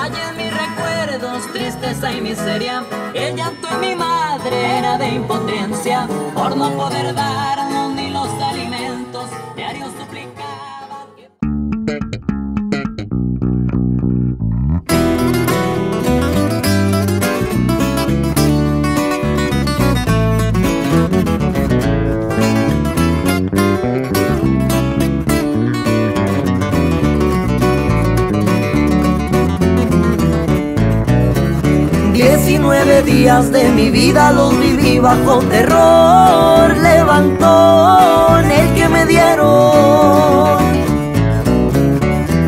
Hay en mis recuerdos tristeza y miseria. El llanto de mi madre era de impotencia por no poder darnos 29 días de mi vida los viví bajo terror, Levantó el que me dieron.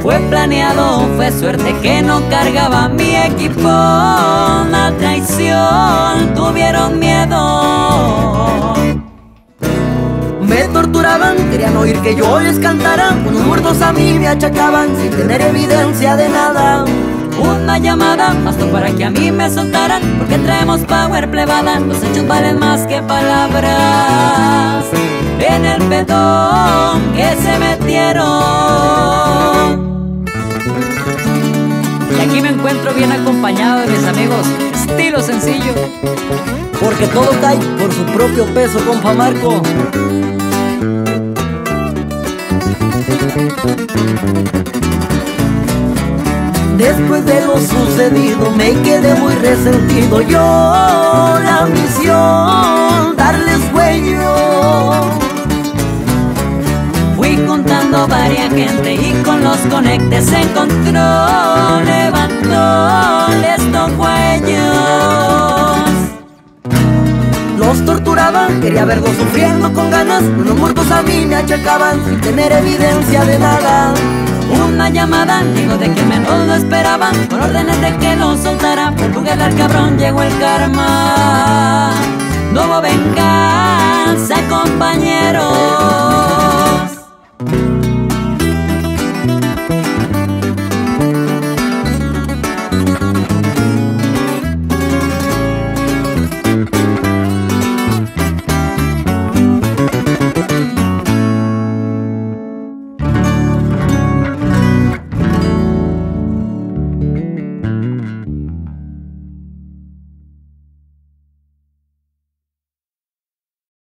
Fue planeado, fue suerte que no cargaba mi equipo, La traición, tuvieron miedo. Me torturaban, querían oír que yo les cantara, unos muertos a mí me achacaban sin tener evidencia de nada llamada bastó para que a mí me soltaran Porque traemos power plebada Los hechos valen más que palabras. En el pedón que se metieron. Y aquí me encuentro bien acompañado de mis amigos Estilo sencillo. Porque todo cae por su propio peso, compa Marco Después de lo sucedido me quedé muy resentido. Yo la misión, darles cuello Fui contando varias gente y con los conectes se encontró Levantó, a ellos Los torturaban, quería verlos sufriendo con ganas Unos muertos a mí me achacaban sin tener evidencia de nada llamada, digo de que menos lo esperaban Con órdenes de que lo soltara Por jugar al cabrón llegó el karma. No hubo venganza